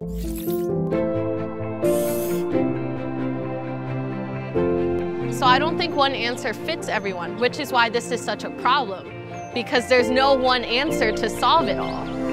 So I don't think one answer fits everyone, which is why this is such a problem, because there's no one answer to solve it all.